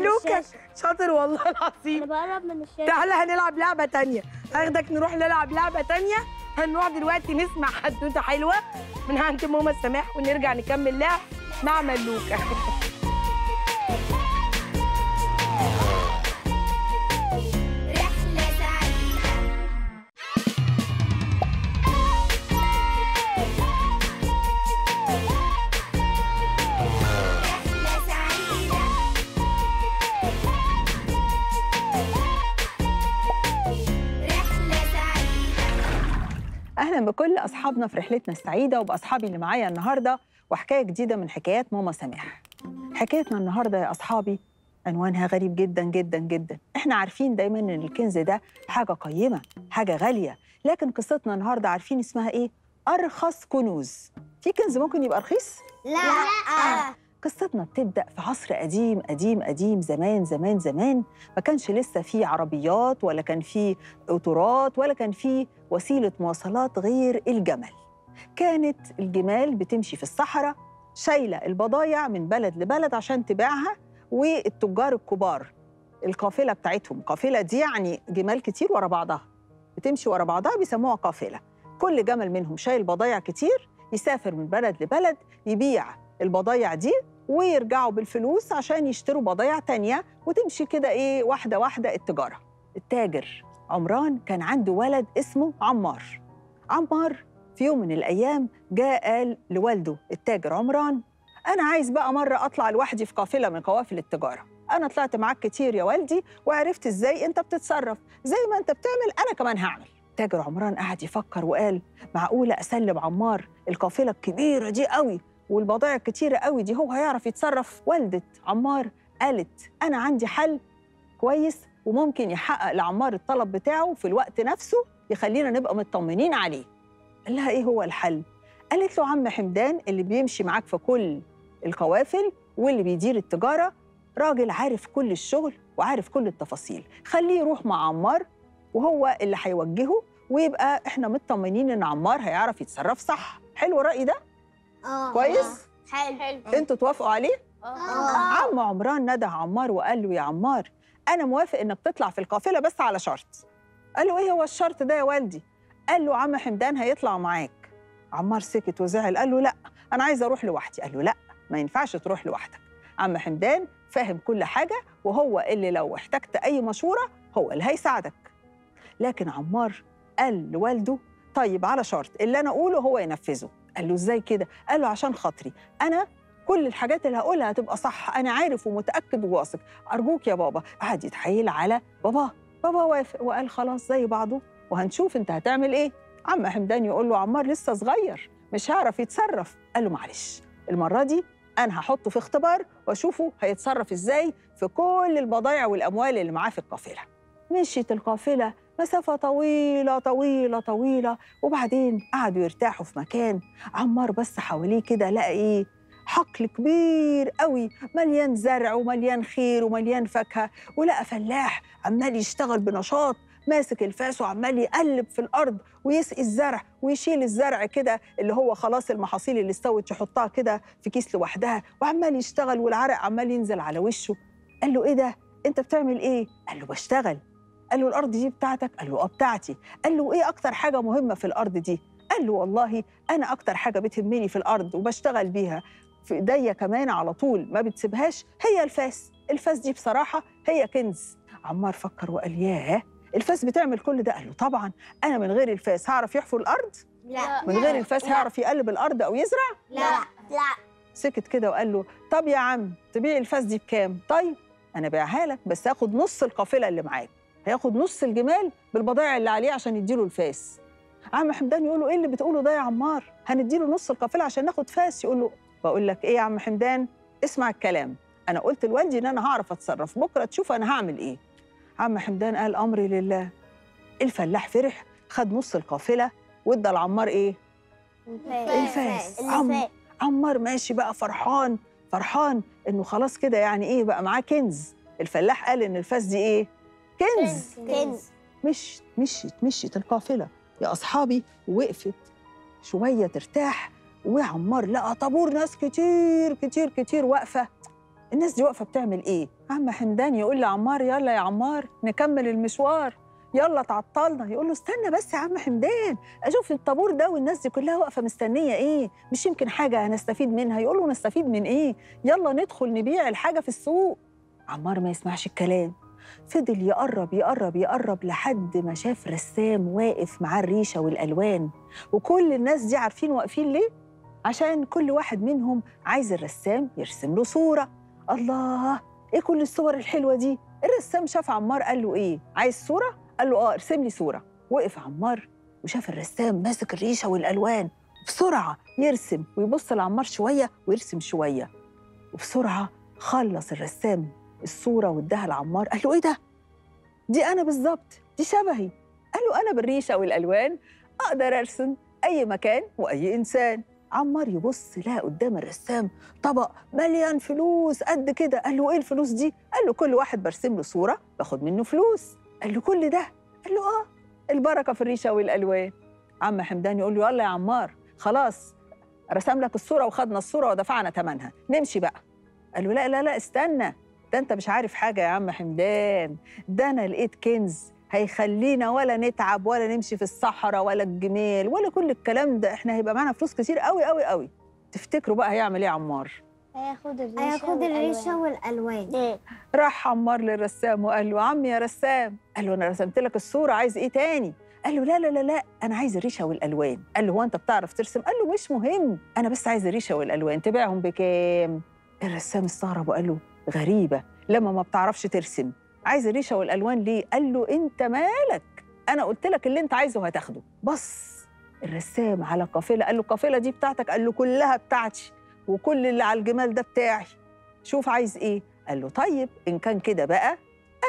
B: ملوكة. شاطر والله العظيم.
C: بقرب من الشاشة.
B: تعالى هنلعب لعبة تانية. هاخدك نروح نلعب لعبة تانية؟ هنروح دلوقتي نسمع حدوتة حلوة من عند ماما سماح ونرجع نكمل لعب مع
A: ملوكة.
D: أهلا بكل أصحابنا في رحلتنا السعيدة وبأصحابي اللي معايا النهارده وحكاية جديدة من حكايات ماما سماح. حكايتنا النهارده يا أصحابي عنوانها غريب جدا جدا جدا. إحنا عارفين دايما إن الكنز ده حاجة قيمة حاجة غالية لكن قصتنا النهارده عارفين اسمها إيه؟ أرخص كنوز. في كنز ممكن يبقى رخيص؟
C: لا.
D: قصتنا بتبدأ في عصر قديم قديم قديم زمان زمان زمان. ما كانش لسه في عربيات ولا كان في قطارات ولا كان في وسيلة مواصلات غير الجمل. كانت الجمال بتمشي في الصحراء شايلة البضايع من بلد لبلد عشان تبيعها والتجار الكبار القافلة بتاعتهم. القافلة دي يعني جمال كتير ورا بعضها. بتمشي ورا بعضها بيسموها قافلة. كل جمل منهم شايل بضايع كتير يسافر من بلد لبلد يبيع البضايع دي ويرجعوا بالفلوس عشان يشتروا بضايع تانية وتمشي كده إيه واحدة واحدة التجارة. التاجر عمران كان عنده ولد اسمه عمار. عمار في يوم من الأيام جاء قال لوالده التاجر عمران أنا عايز بقى مرة أطلع لوحدي في قافلة من قوافل التجارة. أنا طلعت معاك كتير يا والدي وعرفت إزاي أنت بتتصرف. زي ما أنت بتعمل أنا كمان هعمل. تاجر عمران قعد يفكر وقال معقولة أسلم عمار القافلة الكبيرة دي قوي والبضائع الكتيرة قوي دي هو هيعرف يتصرف. والدة عمار قالت أنا عندي حل كويس وممكن يحقق لعمار الطلب بتاعه في الوقت نفسه يخلينا نبقى مطمنين عليه. قال لها إيه هو الحل؟ قالت له عم حمدان اللي بيمشي معاك في كل القوافل واللي بيدير التجارة راجل عارف كل الشغل وعارف كل التفاصيل. خليه يروح مع عمار وهو اللي هيوجهه ويبقى إحنا مطمنين إن عمار هيعرف يتصرف صح. حلو الرأي ده؟ كويس؟
C: حلو. حلو.
D: أنتوا توافقوا عليه؟
C: آه.
D: عم عمران ندى عمار وقال له يا عمار أنا موافق إنك تطلع في القافلة بس على شرط. قال له إيه هو الشرط ده يا والدي؟ قال له عم حمدان هيطلع معاك. عمار سكت وزعل قال له لأ أنا عايز أروح لوحدي. قال له لأ ما ينفعش تروح لوحدك. عم حمدان فاهم كل حاجة وهو اللي لو احتجت أي مشورة هو اللي هيساعدك. لكن عمار قال لوالده طيب على شرط اللي أنا أقوله هو ينفذه. قال له إزاي كده؟ قال له عشان خاطري. أنا كل الحاجات اللي هقولها هتبقى صح. أنا عارف ومتأكد وواثق. أرجوك يا بابا. قعد يتحايل على بابا. بابا وافق وقال خلاص زي بعضه. وهنشوف أنت هتعمل إيه. عم حمدان يقول له عمار لسه صغير. مش هيعرف يتصرف. قال له معلش. المرة دي أنا هحطه في اختبار وأشوفه هيتصرف إزاي في كل البضائع والأموال اللي معاه في القافلة. مشيت القافلة مسافة طويلة طويلة طويلة. وبعدين قعدوا يرتاحوا في مكان. عمار بس حواليه كده لقى إيه؟ حقل كبير قوي مليان زرع ومليان خير ومليان فاكهة. ولقى فلاح عمال يشتغل بنشاط ماسك الفاس وعمال يقلب في الأرض ويسقي الزرع ويشيل الزرع كده اللي هو خلاص المحاصيل اللي استوت يحطها كده في كيس لوحدها. وعمال يشتغل والعرق عمال ينزل على وشه. قال له إيه ده؟ أنت بتعمل إيه؟ قال له بشتغل. قال له الأرض دي بتاعتك؟ قال له آه بتاعتي. قال له إيه أكتر حاجة مهمة في الأرض دي؟ قال له والله أنا أكتر حاجة بتهمني في الأرض وبشتغل بيها في إيديا كمان على طول ما بتسيبهاش هي الفاس. الفاس دي بصراحة هي كنز. عمار فكر وقال ياه الفاس بتعمل كل ده؟ قال له طبعا. أنا من غير الفاس هعرف أحفر الأرض؟
C: لا.
D: من غير الفاس هيعرف يقلب الأرض أو يزرع؟
C: لا. لا.
D: سكت كده وقال له طب يا عم تبيع الفاس دي بكام؟ طيب أنا بيعها لك بس هاخد نص القافلة اللي معاك. هياخد نص الجمال بالبضائع اللي عليه عشان يديله الفاس. عم حمدان يقول له إيه اللي بتقوله ده يا عمار؟ هنديله نص القافلة عشان ناخد فاس. يقول له بقول لك إيه يا عم حمدان؟ اسمع الكلام. أنا قلت لوالدي إن أنا هعرف أتصرف. بكرة تشوف أنا هعمل إيه. عم حمدان قال امري لله. الفلاح فرح خد نص القافلة وادى لعمار إيه؟ الفاس. عم عمار ماشي بقى فرحان فرحان إنه خلاص كده يعني إيه بقى معاه كنز. الفلاح قال إن الفاس دي إيه؟ كنز
C: كنز
D: مشت مشيت مشيت القافلة. يا أصحابي وقفت. شوية ترتاح. وعمار لقى طابور ناس كتير كتير كتير واقفة. الناس دي واقفة بتعمل إيه؟ عم حمدان يقول لعمار يلا يا عمار نكمل المشوار. يلا تعطلنا. يقول له استنى بس يا عم حمدان أشوف الطابور ده والناس دي كلها واقفة مستنية إيه؟ مش يمكن حاجة هنستفيد منها. يقول له نستفيد من إيه؟ يلا ندخل نبيع الحاجة في السوق. عمار ما يسمعش الكلام. فضل يقرب يقرب يقرب لحد ما شاف رسام واقف معاه الريشة والألوان. وكل الناس دي عارفين واقفين ليه؟ عشان كل واحد منهم عايز الرسام يرسم له صورة. الله! إيه كل الصور الحلوة دي؟ الرسام شاف عمار قال له إيه؟ عايز صورة؟ قال له آه ارسم لي صورة. وقف عمار وشاف الرسام ماسك الريشة والألوان. بسرعة يرسم ويبص لعمار شوية ويرسم شوية. وبسرعة خلص الرسام. الصورة واداها لعمار قال له إيه ده؟ دي أنا بالظبط دي شبهي. قال له أنا بالريشة والألوان أقدر أرسم أي مكان وأي إنسان. عمار يبص لقى قدام الرسام طبق مليان فلوس قد كده. قال له إيه الفلوس دي؟ قال له كل واحد برسم له صورة باخد منه فلوس. قال له كل ده؟ قال له آه البركة في الريشة والألوان. عم حمدان يقول له يلا يا عمار خلاص رسم لك الصورة وخدنا الصورة ودفعنا ثمنها نمشي بقى. قال له لا لا لا استنى. ده انت مش عارف حاجة يا عم حمدان. ده أنا لقيت كنز هيخلينا ولا نتعب ولا نمشي في الصحراء ولا الجمال ولا كل الكلام ده. إحنا هيبقى معانا فلوس كتير قوي قوي قوي. تفتكروا بقى هيعمل إيه عمار؟
C: هياخد الريشة
H: هياخد الريشة والألوان.
D: راح عمار للرسام وقال له عمي يا رسام. قال له أنا رسمت لك الصورة عايز إيه تاني قال له لا لا لا لا أنا عايز الريشة والألوان. قال له هو أنت بتعرف ترسم قال له مش مهم أنا بس عايز الريشة والألوان. تبيعهم بكام الرسام استغرب وقال له غريبة لما ما بتعرفش ترسم. عايز الريشة والألوان ليه؟ قال له أنت مالك؟ أنا قلت لك اللي أنت عايزه هتاخده. بص الرسام على قافلة قال له القافلة دي بتاعتك؟ قال له كلها بتاعتي وكل اللي على الجمال ده بتاعي. شوف عايز إيه؟ قال له طيب إن كان كده بقى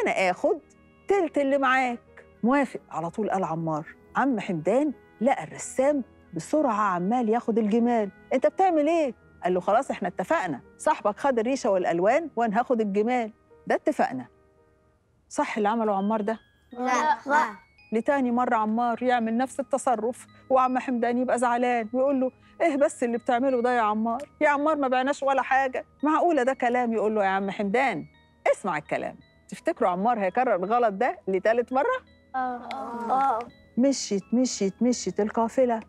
D: أنا آخد تلت اللي معاك. موافق. على طول قال عمار. عم حمدان لقى الرسام بسرعة عمال ياخد الجمال. أنت بتعمل إيه؟ قال له خلاص إحنا اتفقنا. صاحبك خد الريشة والألوان وأنا هاخد الجمال. ده اتفقنا. صح اللي عمله عمار ده؟
H: لا لا.
D: لتاني مرة عمار يعمل نفس التصرف وعم حمدان يبقى زعلان ويقول له إيه بس اللي بتعمله ده يا عمار؟ يا عمار ما بعناش ولا حاجة. معقولة ده كلام؟ يقول له يا عم حمدان اسمع الكلام. تفتكروا عمار هيكرر الغلط ده لتالت مرة؟
C: آه.
D: مشيت مشيت مشيت القافلة.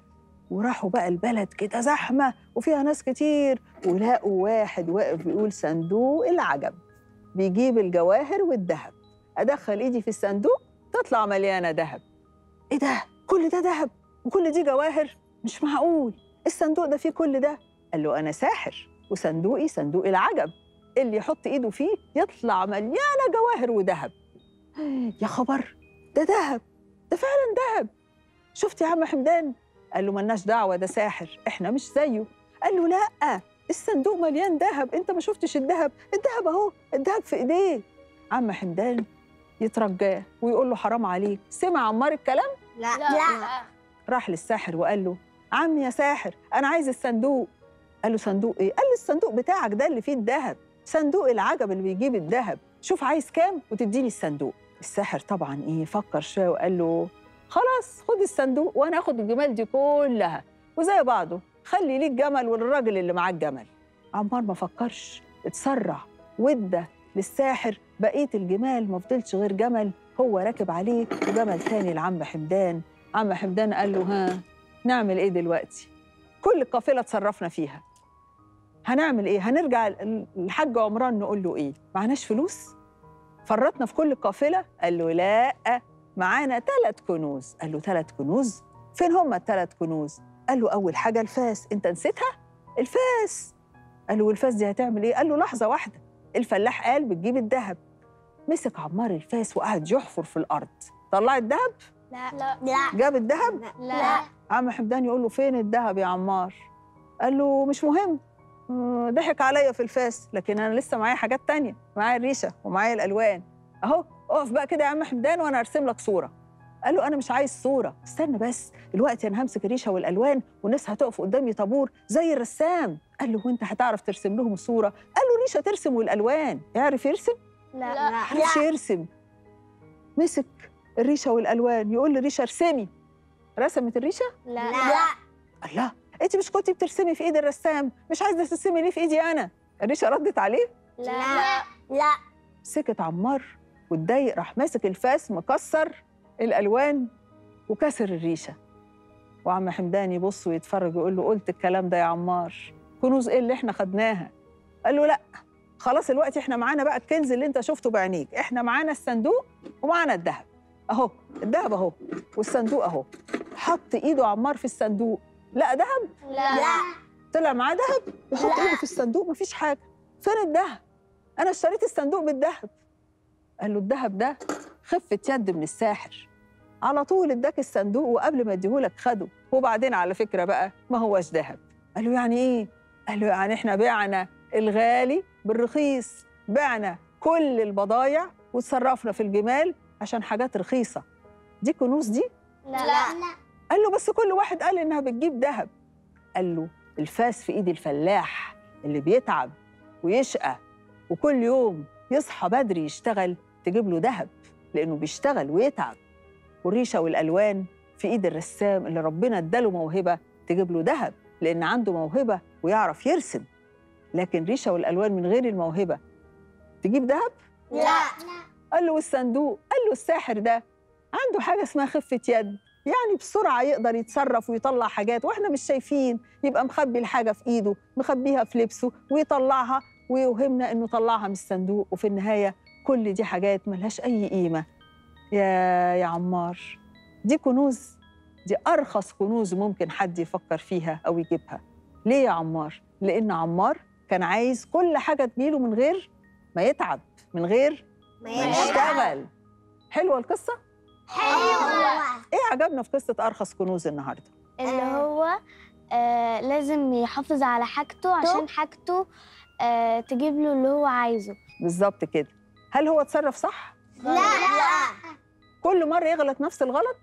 D: وراحوا بقى البلد كده زحمة وفيها ناس كتير ولقوا واحد واقف بيقول صندوق العجب. بيجيب الجواهر والذهب. أدخل إيدي في الصندوق تطلع مليانة ذهب. إيه ده؟ كل ده ذهب؟ وكل دي جواهر؟ مش معقول. الصندوق ده فيه كل ده؟ قال له أنا ساحر. وصندوقي صندوق العجب. اللي يحط إيده فيه يطلع مليانة جواهر وذهب. يا خبر! ده ذهب! ده فعلا ذهب! شفت يا عم حمدان؟ قال له ملناش دعوة ده ساحر إحنا مش زيه. قال له لا الصندوق مليان ذهب أنت ما شفتش الذهب؟ الذهب أهو الذهب في إيديه. عم حمدان يترجاه ويقول له حرام عليك. سمع عمار الكلام؟
H: لا.
C: لا.
D: راح للساحر وقال له عمي يا ساحر أنا عايز الصندوق. قال له صندوق إيه؟ قال له الصندوق بتاعك ده اللي فيه الذهب صندوق العجب اللي بيجيب الذهب. شوف عايز كام وتديني الصندوق. الساحر طبعا إيه فكر شوية وقال له خلاص خد الصندوق وأنا هاخد الجمال دي كلها. وزي بعضه خلي ليك جمل والراجل اللي معاه الجمل. عمار ما فكرش اتسرع وادى للساحر بقية الجمال ما فضلش غير جمل هو راكب عليه وجمل تاني لعم حمدان. عم حمدان قال له ها نعمل إيه دلوقتي؟ كل القافله اتصرفنا فيها. هنعمل إيه؟ هنرجع الحاج عمران نقول له إيه؟ معناش فلوس؟ فرطنا في كل القافله قال له لا. معانا ثلاث كنوز. قال له ثلاث كنوز؟ فين هم الثلاث كنوز؟ قال له أول حاجة الفاس. أنت نسيتها؟ الفاس. قال له والفاس دي هتعمل إيه؟ قال له لحظة واحدة. الفلاح قال بتجيب الذهب. مسك عمار الفاس وقعد يحفر في الأرض. طلع الذهب؟
C: لا. لا.
D: جاب الذهب؟
C: لا.
D: عم حمدان يقول له فين الذهب يا عمار؟ قال له مش مهم. ضحك عليا في الفاس. لكن أنا لسه معايا حاجات تانية. معايا الريشة ومعايا الألوان. أهو. اقف بقى كده يا عم حمدان وأنا ارسم لك صورة. قال له أنا مش عايز صورة. استنى بس دلوقتي أنا همسك الريشة والألوان والناس هتقف قدامي طابور زي الرسام. قال له وأنت هتعرف ترسم لهم الصورة قال له الريشه ترسم والألوان. يعرف يرسم؟
C: لا.
D: معرفش يرسم. مسك الريشة والألوان يقول للريشه ارسمي. رسمت الريشة؟
C: لا.
D: الله. انت مش كنتي بترسمي في إيد الرسام. مش عايزة ترسمي ليه في إيدي أنا؟ الريشة ردت عليه؟
C: لا. لا.
D: سكت عمار. واتضايق راح ماسك الفاس مكسر الألوان وكسر الريشة. وعم حمدان يبص ويتفرج ويقول له قلت الكلام ده يا عمار كنوز إيه اللي إحنا خدناها؟ قال له لا خلاص الوقت إحنا معانا بقى الكنز اللي أنت شفته بعينيك إحنا معانا الصندوق ومعانا الذهب أهو الذهب أهو والصندوق أهو. حط إيده عمار في الصندوق. لا ذهب؟
C: لا.
D: طلع معاه ذهب؟ يحط إيده في الصندوق مفيش حاجة. فين الذهب؟ أنا اشتريت الصندوق بالذهب. قال له الذهب ده خفة يد من الساحر. على طول اداك الصندوق وقبل ما اديهولك خده. وبعدين على فكرة بقى ما هوش ذهب. قال له يعني إيه؟ قال له يعني إحنا بعنا الغالي بالرخيص. بعنا كل البضايع وتصرفنا في الجمال عشان حاجات رخيصة. دي كنوز دي؟
C: لا.
D: قال له بس كل واحد قال إنها بتجيب ذهب. قال له الفاس في إيد الفلاح اللي بيتعب ويشقى وكل يوم يصحى بدري يشتغل تجيب له ذهب لأنه بيشتغل ويتعب. والريشة والألوان في إيد الرسام اللي ربنا اداله موهبة تجيب له ذهب لأن عنده موهبة ويعرف يرسم. لكن ريشة والألوان من غير الموهبة تجيب ذهب؟
C: لا.
D: قال له والصندوق؟ قال له الساحر ده عنده حاجة اسمها خفة يد يعني بسرعة يقدر يتصرف ويطلع حاجات وإحنا مش شايفين. يبقى مخبي الحاجة في إيده مخبيها في لبسه ويطلعها. ويوهمنا إنه طلعها من الصندوق. وفي النهاية كل دي حاجات ملهاش أي قيمة. يا يا عمار دي كنوز دي أرخص كنوز ممكن حد يفكر فيها أو يجيبها. ليه يا عمار؟ لأن عمار كان عايز كل حاجة تجيله من غير ما يتعب من غير ما يشتغل. حلوة القصة؟
C: حلوة.
D: إيه عجبنا في قصة أرخص كنوز النهارده؟
H: اللي هو آه لازم يحافظ على حاجته. عشان حاجته آه تجيب له اللي هو عايزه.
D: بالظبط كده. هل هو اتصرف صح؟
C: لا.
D: كل مرة يغلط نفس الغلط؟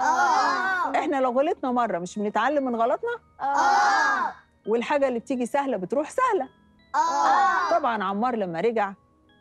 C: آه.
D: إحنا لو غلطنا مرة مش بنتعلم من غلطنا؟
C: آه.
D: والحاجة اللي بتيجي سهلة بتروح سهلة.
C: آه.
D: طبعا عمار لما رجع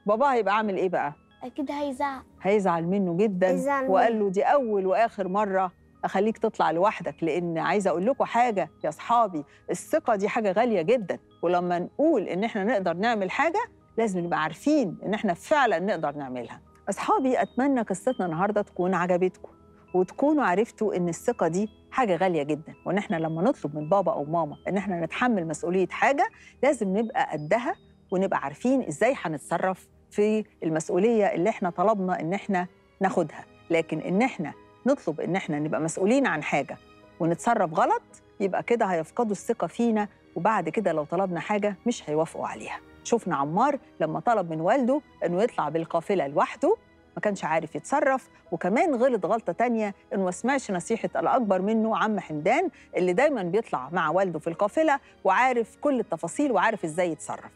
D: باباه هيبقى عامل إيه بقى؟
H: أكيد هيزعق
D: هيزعل منه جدا.
C: منه.
D: وقال له دي أول وآخر مرة أخليك تطلع لوحدك لأن عايزه أقول لكم حاجة يا أصحابي الثقة دي حاجة غالية جدا. ولما نقول إن إحنا نقدر نعمل حاجة لازم نبقى عارفين إن إحنا فعلا نقدر نعملها. أصحابي أتمنى قصتنا النهارده تكون عجبتكم وتكونوا عرفتوا إن الثقة دي حاجة غالية جدا وإن إحنا لما نطلب من بابا أو ماما إن إحنا نتحمل مسؤولية حاجة لازم نبقى قدها ونبقى عارفين إزاي هنتصرف في المسؤولية اللي إحنا طلبنا إن إحنا ناخدها. لكن إن إحنا نطلب إن إحنا نبقى مسؤولين عن حاجة ونتصرف غلط يبقى كده هيفقدوا الثقة فينا وبعد كده لو طلبنا حاجة مش هيوافقوا عليها. شفنا عمار لما طلب من والده إنه يطلع بالقافلة لوحده ما كانش عارف يتصرف وكمان غلط غلطة تانية إنه ما سمعش نصيحة الأكبر منه عم حمدان اللي دايما بيطلع مع والده في القافلة وعارف كل التفاصيل وعارف إزاي يتصرف.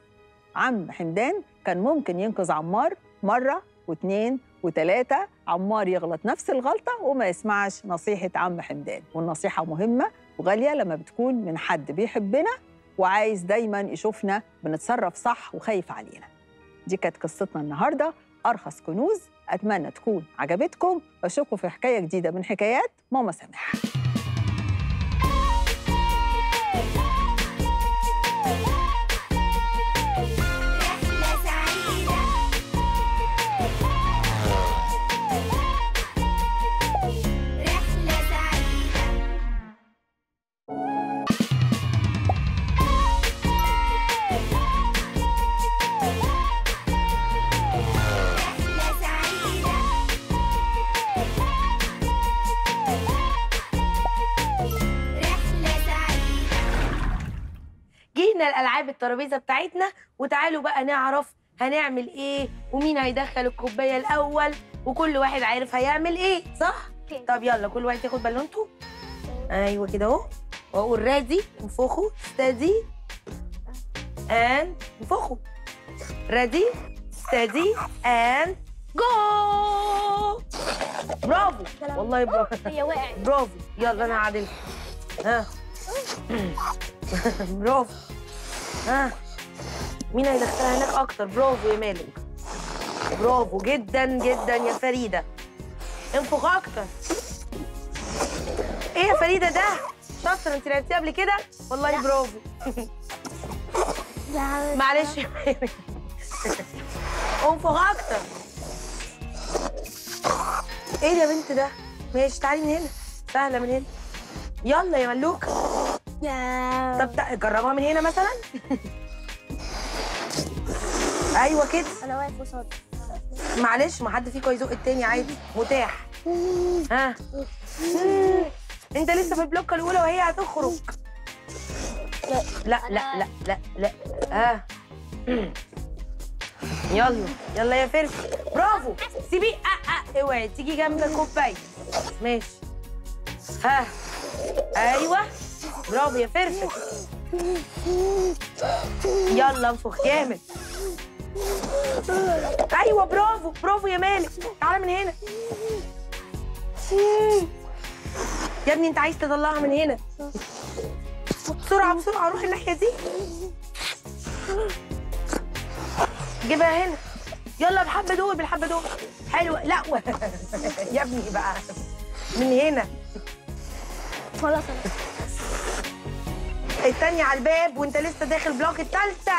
D: عم حمدان كان ممكن ينقذ عمار مرة واثنين وثلاثة عمار يغلط نفس الغلطة وما يسمعش نصيحة عم حمدان والنصيحة مهمة وغالية لما بتكون من حد بيحبنا. وعايز دايما يشوفنا بنتصرف صح وخايف علينا. دي كانت قصتنا النهاردة. أرخص كنوز. أتمنى تكون عجبتكم. وأشوفكم في حكاية جديدة من حكايات. ماما سامح
B: جينا لألعاب الترابيزة بتاعتنا وتعالوا بقى نعرف هنعمل إيه ومين هيدخل الكوباية الأول وكل واحد عارف هيعمل إيه صح؟ طب يلا كل واحد ياخد بالونته. أيوه كده أهو. وأقول ready انفخوا. steady and انفخوا. ready steady and go برافو. والله برافو.
H: هي وقعت.
B: برافو. يلا أنا هعدلها. ها. برافو. ها؟ مين هيدخلها هناك أكتر؟ برافو يا مالك. برافو. جدا جدا يا فريدة. انفخ أكتر. إيه يا فريدة ده؟ شاطره أنت لعبتيها قبل كده؟ والله برافو. معلش يا مالك انفخ أكتر. إيه يا بنت ده؟ ماشي تعالي من هنا. سهلة من هنا. يلا يا
C: ملوكة.
B: طب جربها من هنا مثلا؟ أيوه كده.
C: أنا واقف قصاد.
B: معلش ما حد فيكم يزق التاني عادي. متاح. ها. أنت لسه في البلوكة الأولى وهي هتخرج. لا لا لا لا لا. ها. يلا يلا يا فرفي برافو. سيبيه. آه آه اوعي تيجي جنب الكوبايه ماشي. ها. أيوه. برافو يا فرفي يلا انفخ جامد. أيوه برافو برافو يا مالك. تعالى من هنا. يا ابني انت عايز تطلعها من هنا. بسرعة بسرعة روح الناحية دي. جيبها هنا. يلا بالحبة دول بالحبة دول. حلوة. لا. يا ابني بقى. من هنا.
C: خلاص.
B: التانية على الباب وانت لسه داخل بلوك التالتة.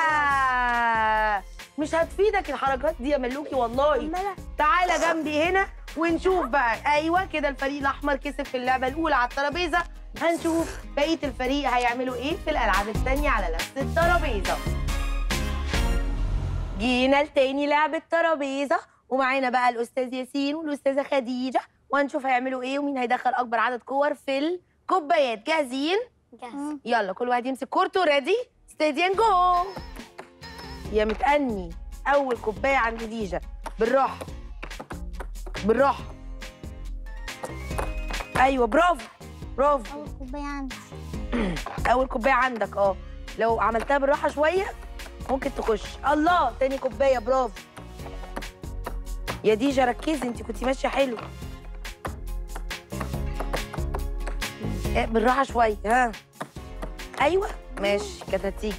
B: مش هتفيدك الحركات دي يا ملوكي والله. تعالى جنبي هنا ونشوف بقى. أيوه كده الفريق الأحمر كسب في اللعبة الأولى على الترابيزة. هنشوف بقية الفريق هيعملوا إيه في الألعاب التانية على نفس الترابيزة. جينا لتاني لعبة ترابيزه ومعانا بقى الأستاذ ياسين والأستاذة خديجة. وهنشوف هيعملوا إيه ومين هيدخل أكبر عدد كور في الكوبايات. جاهزين؟
C: جاهز
B: يلا كل واحد يمسك كورته. ready steady and go يا متأني أول كوباية عند ديجا. بالراحة. بالراحة. أيوة برافو. برافو.
C: أول كوباية عندي.
B: أول كوباية عندك آه. لو عملتها بالراحة شوية ممكن تخش. الله تاني كوباية برافو. يا ديجا ركزي انت كنتي ماشية حلو. إيه، بالراحة شوية ها. أيوه. ماشي كانت هتيجي.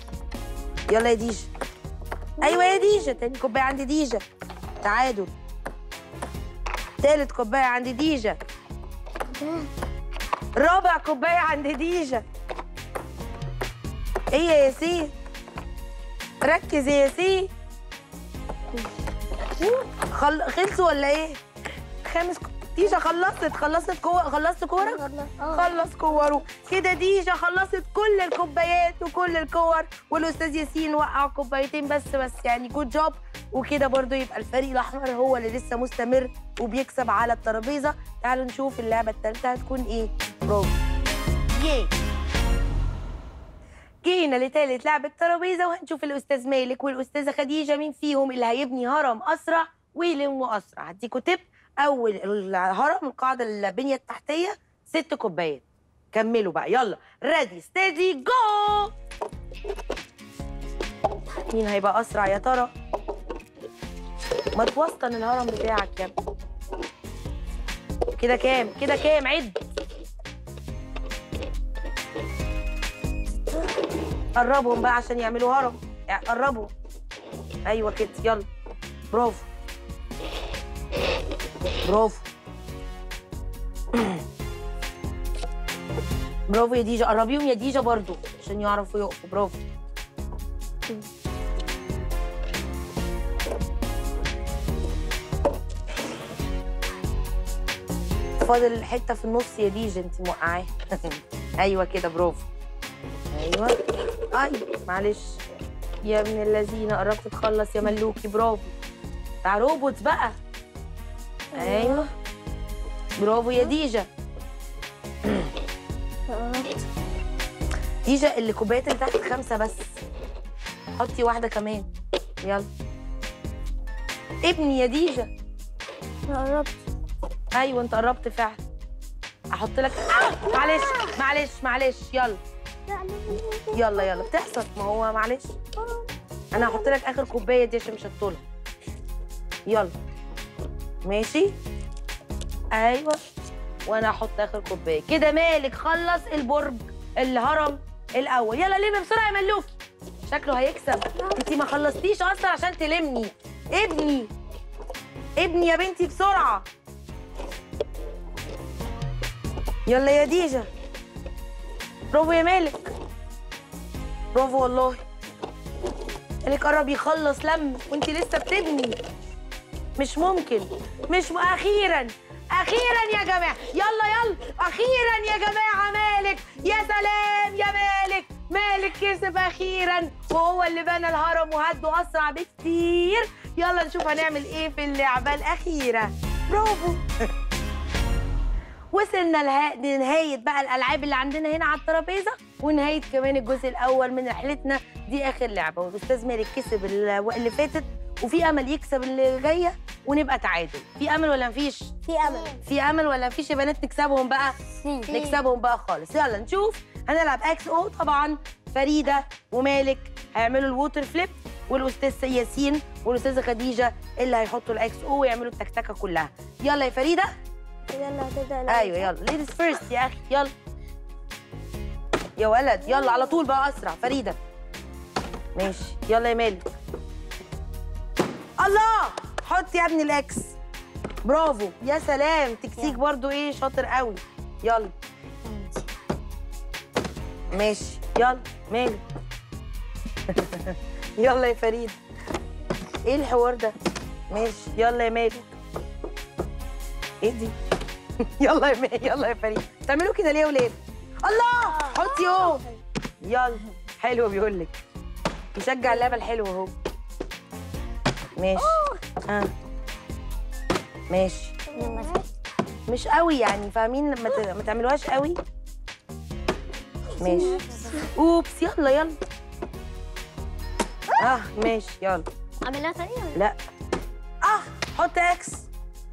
B: يلا يا ديجا. أيوه يا ديجا تاني كوباية عند ديجا. تعادل. تالت كوباية عند ديجا. رابع كوباية عند ديجا. إيه يا ياسين ركز يا ياسين خل... خلصوا ولا إيه؟ خامس ديجا خلصت خلصت كو... خلصت كورك خلص كوره. كده ديجا خلصت كل الكوبايات وكل الكور. والأستاذ ياسين وقع كوبايتين بس بس يعني good job وكده برضو يبقى الفريق الأحمر هو اللي لسه مستمر وبيكسب على الترابيزة. تعالوا نشوف اللعبة الثالثه هتكون إيه. برافو. yay جينا لتالت لعبة ترابيزة وهنشوف الأستاذ مالك والأستاذة خديجة مين فيهم اللي هيبني هرم أسرع ويلم أسرع. هديكوا تip أول الهرم القاعدة البنية التحتية ست كوبايات. كملوا بقى. يلا. ready steady go مين هيبقى أسرع يا ترى؟ ما توسطن الهرم بتاعك يا كده كام؟ كده كام؟ عد. قربهم بقى عشان يعملوا هرم. قربوا. أيوه كده. يلا. برافو. برافو برافو يا ديجا قربيهم يا ديجا برضو عشان يعرفوا يقفوا برافو فاضل حتة في النص يا ديجا انت موقعاها أيوه كده برافو أيوه اي معلش يا ابن اللذينه قربت تخلص يا ملوكي برافو بتاع روبوت بقى أيوه. برافو يا ديجا. ديجا اللي كوبايات اللي تحت خمسة بس. حطي واحدة كمان. يلا. ابني يا ديجا.
C: قربت.
B: أيوه أنت قربت فعلا. أحط لك. آه! معلش معلش معلش. يلا. يلا يلا. بتحصل. ما هو معلش. أنا هحط لك آخر كوباية دي عشان مش هتطولها. يلا. ماشي؟ أيوه. وأنا هحط آخر كوباية. كده مالك؟ خلص البرج الهرم الأول يلا لم بسرعة يا ملوكي. شكله هيكسب. انتي ما خلصتيش أصلا عشان تلمني. ابني. ابني يا بنتي بسرعة. يلا يا ديجا. برافو يا مالك. برافو والله. مالك قرب يخلص لم وانت لسه بتبني. مش ممكن. مش م... أخيرا. أخيرا يا جماعة. يلا يلا. أخيرا يا جماعة مالك؟ يا سلام يا مالك. مالك كسب أخيرا. وهو اللي بنى الهرم وهده أسرع بكتير. يلا نشوف هنعمل إيه في اللعبة الأخيرة. برافو. وصلنا لنهاية بقى الألعاب اللي عندنا هنا على الترابيزة. ونهاية كمان الجزء الأول من رحلتنا. دي آخر لعبة. والأستاذ مالك كسب ال- اللي فاتت. وفي أمل يكسب اللي جاية ونبقى تعادل. في أمل ولا مفيش؟
C: في أمل.
B: في أمل ولا مفيش؟ يا بنات نكسبهم بقى. نكسبهم بقى خالص. يلا نشوف. هنلعب X O طبعا. فريدة ومالك هيعملوا ال water flip والأستاذ ياسين والأستاذة خديجة اللي هيحطوا ال X O ويعملوا التكتكة كلها. يلا يا فريدة.
C: يلا هتبدا
B: أيوه يلا. ladies first يا أخي. يلا. يا ولد يلا على طول بقى أسرع. فريدة. ماشي. يلا يا مالك. الله! حط يا ابني ال X. برافو. يا سلام. تكتيك برضو إيه شاطر قوي. يلا. ماشي. يلا. مالك يلا يا فريد. إيه الحوار ده؟ ماشي. يلا يا مالك إيه دي؟ يلا يا مالك يلا يا فريد. بتعملوا كده ليه يا ولاد؟ الله! حطي اهو. يلا. حلو بيقول لك. يشجع اللعبة الحلوة اهو. ماشي. ها ماشي. مش قوي يعني فاهمين؟ لما ت- ما تعملوهاش قوي. ماشي. أوبس يلا يلا. آه ماشي يلا.
C: عملها ثانية
B: لا. آه حط إكس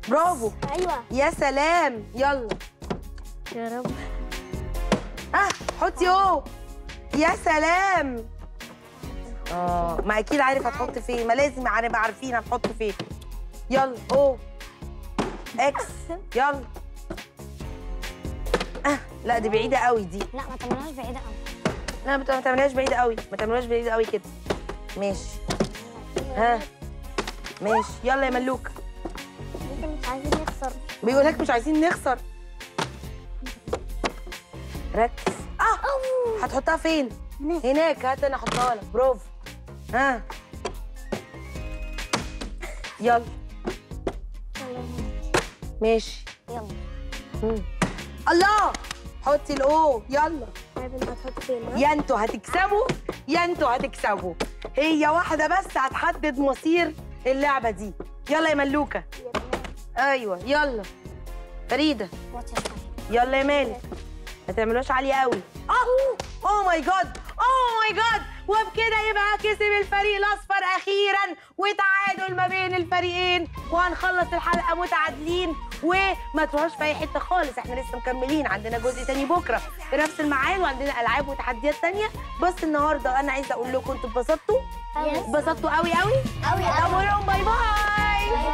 B: برافو.
C: أيوه.
B: يا سلام. يلا.
C: يا رب.
B: آه حطي اهو يا سلام. آه ما أكيد عارف هتحط فين ما لازم هنبقى عارفين هتحط فين. يلا اهو إكس يلا. أه لا دي بعيدة قوي دي.
C: لا ما تعملهاش بعيدة قوي.
B: لا ما تعملهاش بعيدة قوي ما تعملهاش بعيدة قوي كده. ماشي. ها. ماشي. يلا يا ملوك.
C: مش عايزين نخسر.
B: بيقول لك مش عايزين نخسر. ركز. آه هتحطها فين؟ هناك. هات أنا احطها لك. برافو. ها. يلا. ماشي.
C: يلا.
B: مم. الله. حطي الأو. يلا.
C: طيب
B: يا أنتوا هتكسبوا يا أنتوا هتكسبوا. هي واحدة بس هتحدد مصير اللعبة دي. يلا يا ملوكة. أيوه يلا. فريدة. يلا يا مالك. ما تعملوش عالية قوي آه oh my god oh my god وبكده يبقى كسب الفريق الأصفر أخيرا وتعادل ما بين الفريقين وهنخلص الحلقة متعادلين وما تروحوش في أي حتة خالص إحنا لسه مكملين عندنا جزء تاني بكرة في نفس الميعاد وعندنا ألعاب وتحديات تانية. بس النهارده أنا عايزة أقول لكم أنتوا اتبسطتوا؟ اتبسطتوا قوي قوي
C: قوي
B: لهم باي باي.